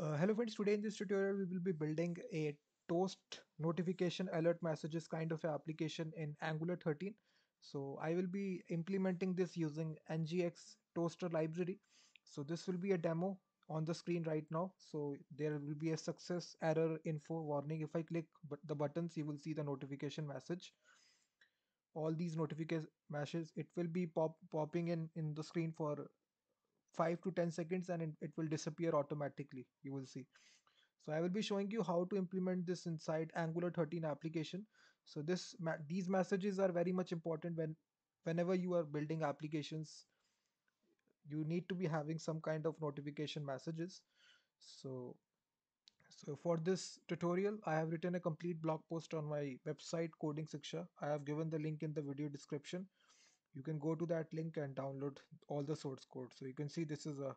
Uh, hello friends, today in this tutorial we will be building a toast notification alert messages kind of application in Angular 13. So I will be implementing this using NGX toastr library. So this will be a demo on the screen right now. So there will be a success error info warning. If I click the buttons, you will see the notification message. All these notification messages, it will be pop popping in in the screen for 5 to 10 seconds and it, will disappear automatically you will see. So i will be showing you how to implement this inside angular 13 application. So this these messages are very much important when whenever you are building applications you need to be having some kind of notification messages. So so for this tutorial i have written a complete blog post on my website coding shiksha i have given the link in the video description you can go to that link and download all the source code. So you can see this is a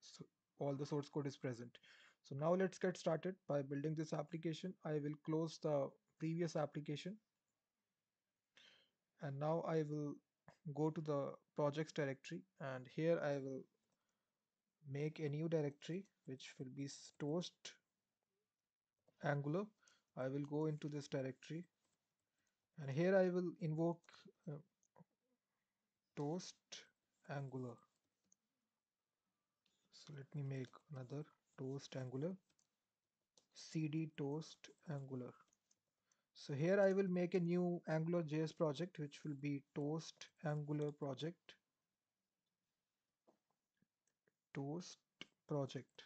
so all the source code is present. So now let's get started by building this application. I will close the previous application. And now i will go to the projects directory. And here i will make a new directory which will be toast angular. I will go into this directory. And here i will invoke uh, toast angular. So let me make another toast angular. Cd toast angular. So here I will make a new angular JS project which will be toast angular project. Toast project.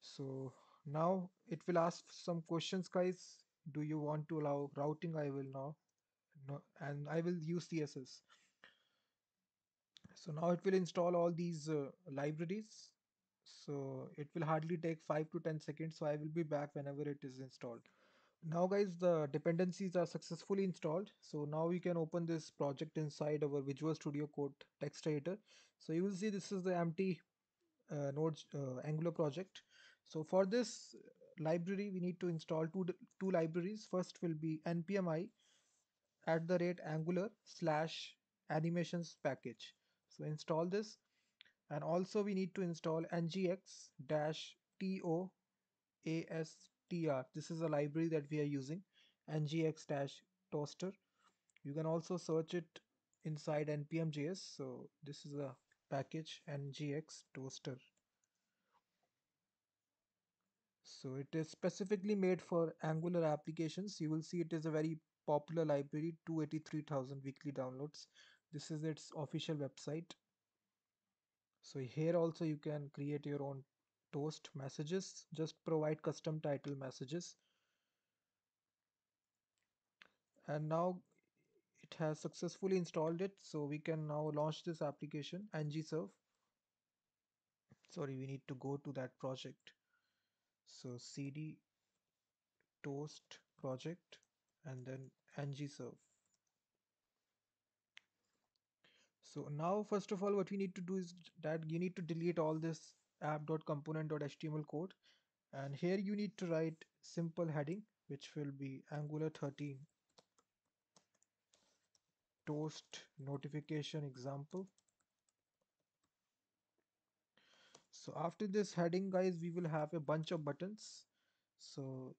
So now it will ask some questions guys. Do you want to allow routing? I will now no, and I will use CSS so now it will install all these uh, libraries. So it will hardly take 5 to 10 seconds. So I will be back whenever it is installed. Now guys the dependencies are successfully installed. So now we can open this project inside our visual studio code text editor. So you will see this is the empty uh, nodes uh, angular project. So for this library we need to install two two libraries. First will be npmi at the rate angular slash animations package so install this. And also we need to install ngx dash to this is a library that we are using ngx dash toastr you can also search it inside npm.js so this is a package ngx toastr. So it is specifically made for angular applications. You will see it is a very popular library 283,000 weekly downloads this is its official website. So here also you can create your own toast messages. Just provide custom title messages. And now it has successfully installed it. So we can now launch this application ngserve sorry we need to go to that project. So cd toast project and then ngserve so now first of all what we need to do is that you need to delete all this app.component.html code. And here you need to write simple heading which will be angular 13 toast notification example. So after this heading guys we will have a bunch of buttons. So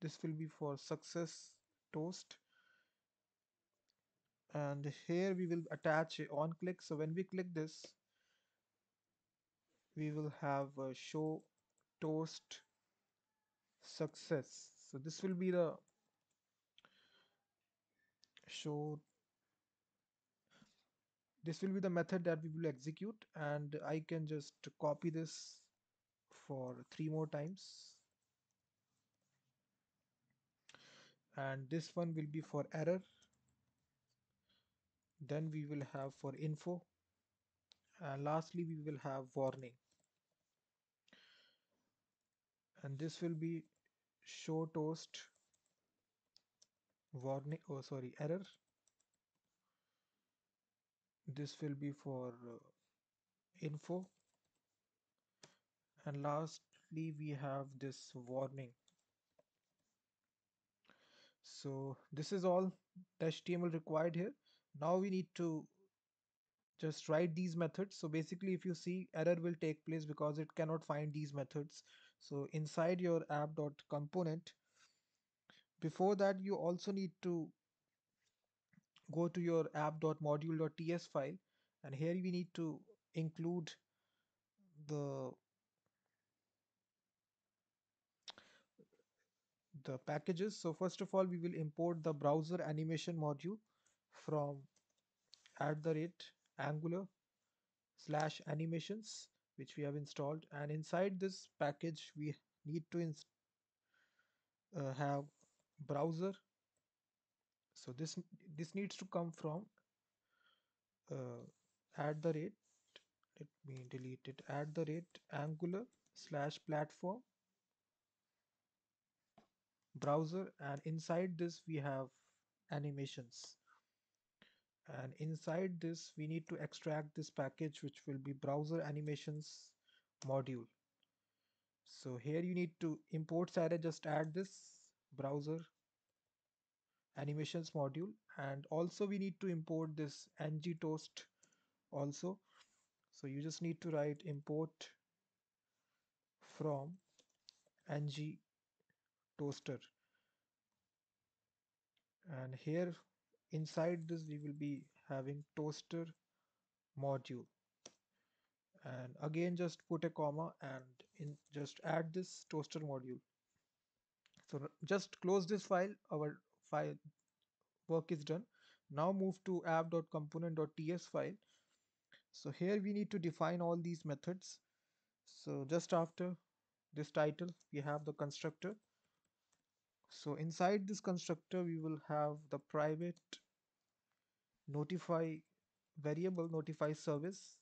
this will be for success toast and here we will attach on click. So when we click this we will have show toast success. So this will be the show this will be the method that we will execute. And I can just copy this for three more times. And this one will be for error then we will have for info. And lastly we will have warning. And this will be show toast warning oh sorry error. This will be for uh, info. And lastly we have this warning. So this is all the html required here now we need to just write these methods. So basically if you see error will take place because it cannot find these methods. So inside your app.component before that you also need to go to your app.module.ts file. And here we need to include the the packages. So first of all we will import the browser animation module from at the rate angular slash animations which we have installed. And inside this package we need to uh, have browser. So this this needs to come from uh, at the rate let me delete it at the rate angular slash platform browser. And inside this we have animations and inside this we need to extract this package which will be browser animations module. So here you need to import array just add this browser animations module. And also we need to import this ng toast also. So you just need to write import from ng toaster. And here inside this we will be having toaster module. And again just put a comma and in just add this toaster module. So just close this file our file work is done. Now move to app.component.ts file. So here we need to define all these methods. So just after this title we have the constructor. So inside this constructor we will have the private notify variable notify service.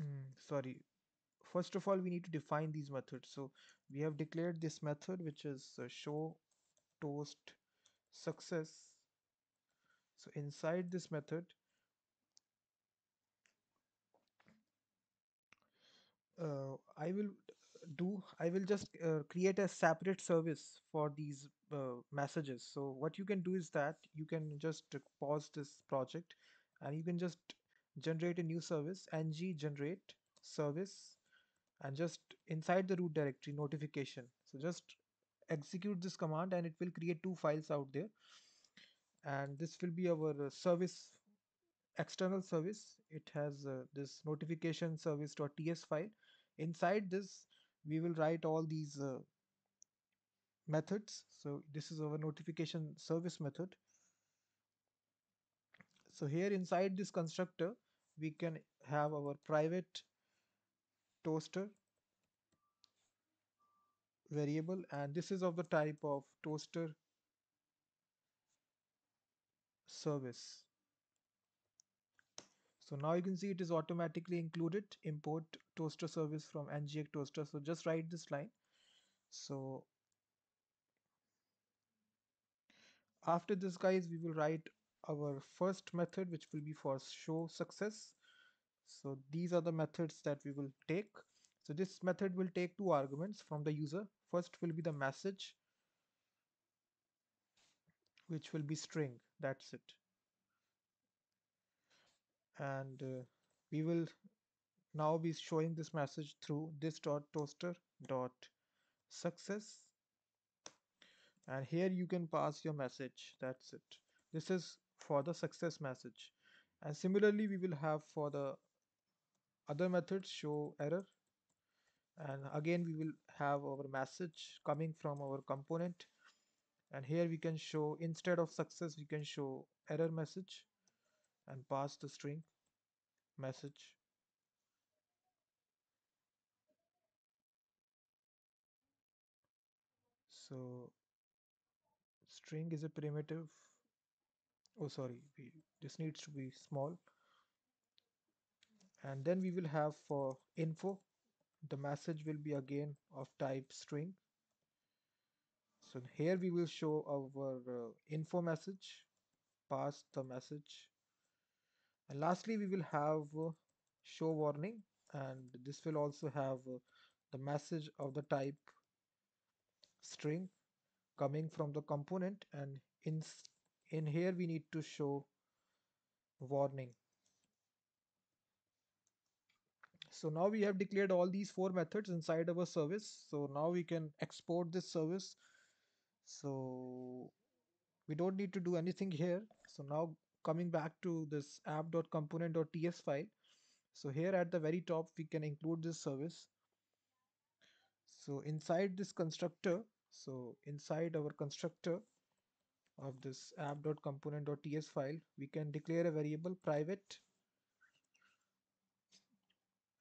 Mm, sorry. First of all we need to define these methods. So we have declared this method which is uh, show toast success. So inside this method uh, I will do I will just uh, create a separate service for these uh, messages. So what you can do is that you can just pause this project and you can just generate a new service ng generate service and just inside the root directory notification. So just execute this command and it will create two files out there. And this will be our uh, service external service. It has uh, this notification service.ts file. Inside this we will write all these uh, methods. So this is our notification service method. So here inside this constructor we can have our private toaster variable and this is of the type of toaster service so now you can see it is automatically included import toaster service from ngx toastr. So just write this line. So after this guys, we will write our first method, which will be for show success. So these are the methods that we will take. So this method will take two arguments from the user. First will be the message, which will be string. That's it and uh, we will now be showing this message through this dot toaster dot success. And here you can pass your message. That's it. This is for the success message. And similarly we will have for the other methods show error. And again we will have our message coming from our component. And here we can show instead of success we can show error message and pass the string message. So string is a primitive oh sorry we, this needs to be small. And then we will have for info the message will be again of type string. So here we will show our uh, info message pass the message and lastly we will have uh, show warning and this will also have uh, the message of the type string coming from the component and in in here we need to show warning. So now we have declared all these four methods inside our service. So now we can export this service. So we don't need to do anything here. So now coming back to this app.component.ts file. So here at the very top we can include this service. So inside this constructor so inside our constructor of this app.component.ts file we can declare a variable private.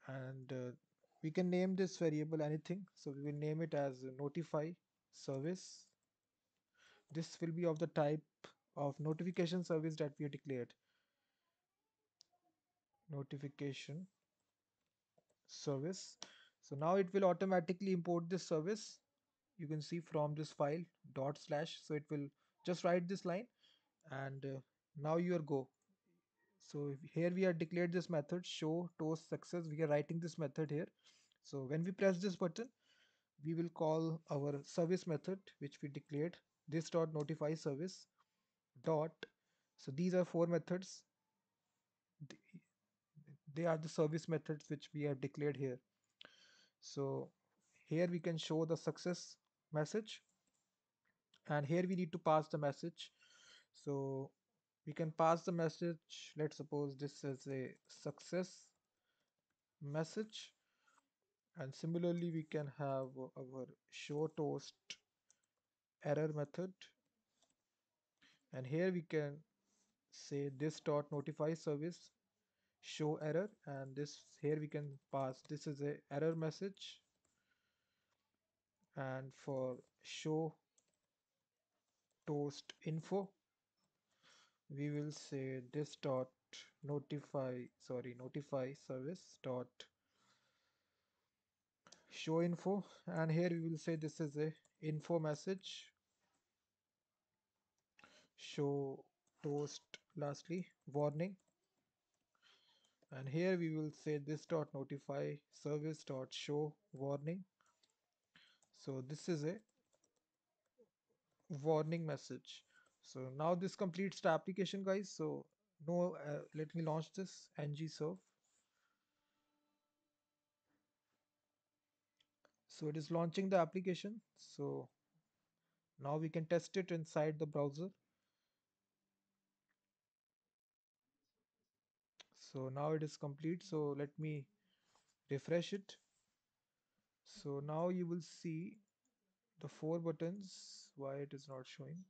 And uh, we can name this variable anything. So we will name it as notify service. This will be of the type of notification service that we declared. Notification service. So now it will automatically import this service. You can see from this file dot slash. So it will just write this line and uh, now you are go. So here we have declared this method show toast success. We are writing this method here. So when we press this button we will call our service method which we declared this dot notify service dot. So these are four methods. They are the service methods which we have declared here. So here we can show the success message. And here we need to pass the message. So we can pass the message. Let's suppose this is a success message. And similarly we can have our show toast error method and here we can say this dot notify service show error. And this here we can pass. This is a error message. And for show toast info we will say this dot notify sorry notify service dot show info. And here we will say this is a info message show toast lastly warning. And here we will say this dot notify service dot show warning. So this is a warning message. So now this completes the application guys. So no uh, let me launch this ng serve. So it is launching the application. So now we can test it inside the browser so now it is complete. So let me refresh it. So now you will see the four buttons why it is not showing.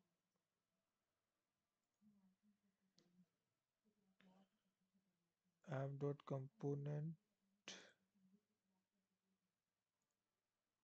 App.component